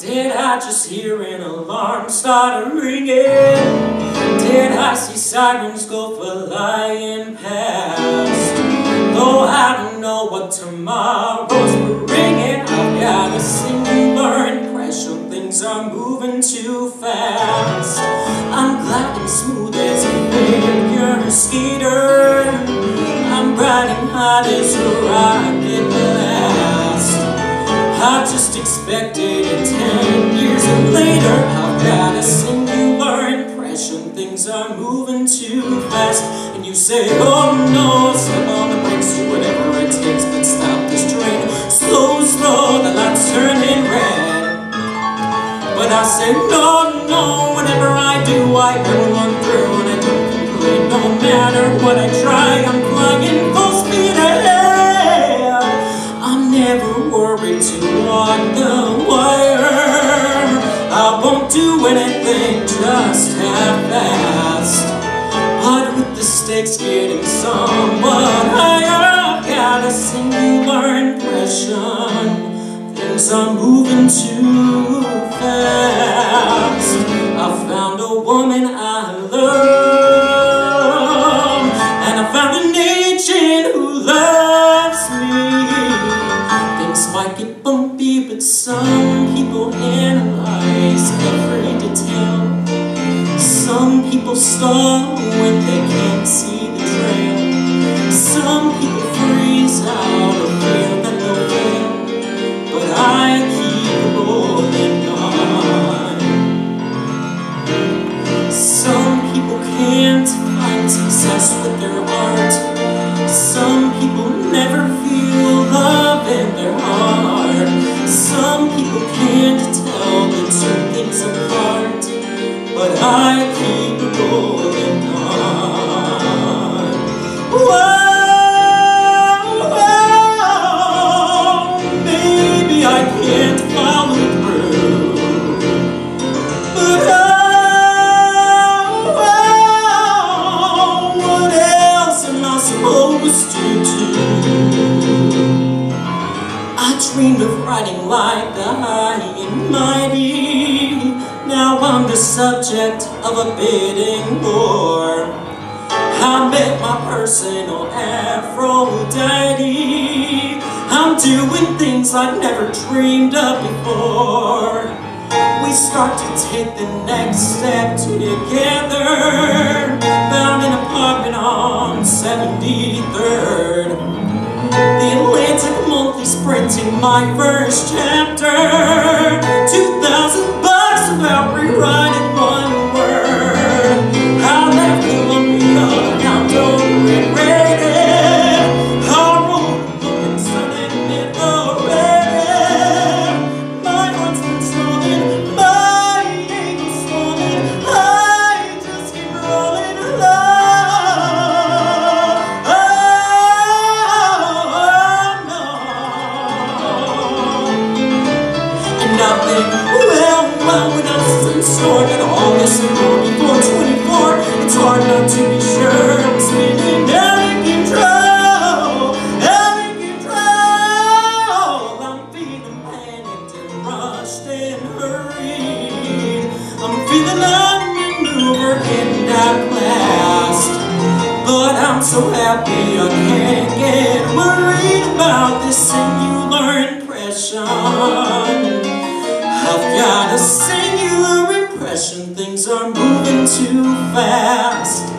Did I just hear an alarm start ringing? Did I see sirens go flying past? Though I don't know what tomorrow's bringing, I've got a singular impression things are moving too fast. I'm gliding smooth as a figure skater. I'm riding hot as a blast. I just expected it ten years and later. I've got a singular impression. Things are moving too fast. And you say, oh no, step on the brakes Do whatever it takes, but stop this train. Slow, slow, the light's turning red. But I say, no, no, whatever I do I never run through and I don't complain. No matter what I try, I'm flying full walk the wire. I won't do anything just half-assed But with the stakes getting somewhat higher. I've got a singular impression. Things are moving too people when they can't see the trail. Some people freeze out or feel that they'll fail. But I keep rolling on. Some people can't find success with their art. Some people never feel love in their heart. Some people can't tell the two things apart. But I keep dreamed of riding like the high and mighty. Now I'm the subject of a bidding war. I met my personal Aphrodite. I'm doing things I've never dreamed of before. We start to take the next step together. My first chapter. What else is in store? Got all this and more before 24. It's hard not to be sure. I'm spinning out of control, out of control. I'm feeling panicked and rushed and hurried. I'm feeling outmaneuvered and outclassed. But I'm so happy I can't get impression things are moving too fast.